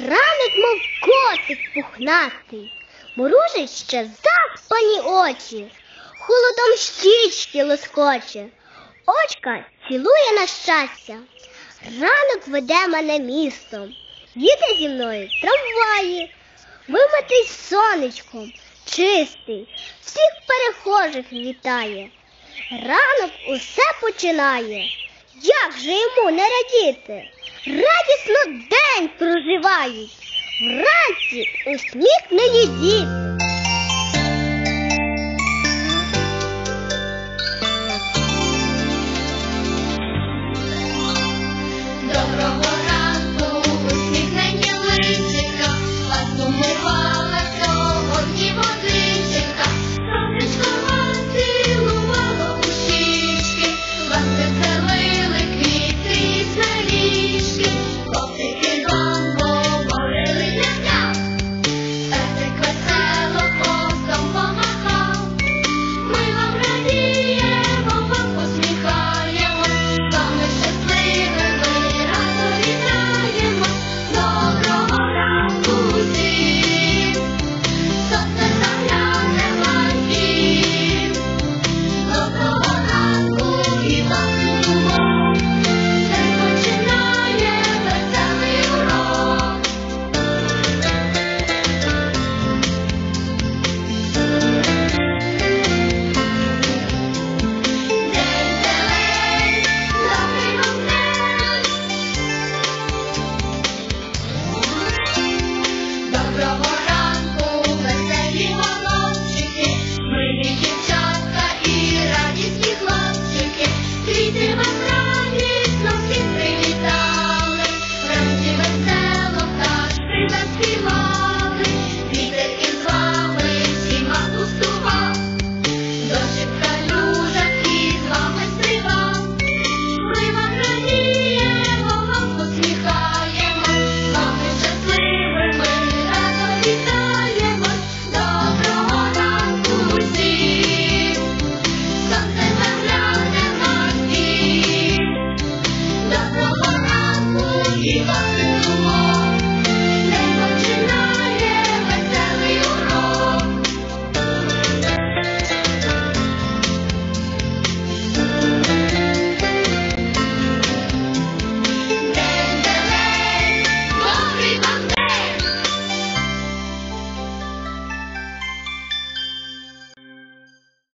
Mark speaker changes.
Speaker 1: Ранок, мов котик пухнастий, моружить ще заспані очі, холодом щічки лоскоче, очка цілує на щастя. Ранок веде мене містом, їде зі мною трамваї, вимитий сонечком, чистий, всіх перехожих вітає. Ранок усе починає. Як же йому не радіти? радісно день проживають, вранці усміх усміхнений дід. Доброго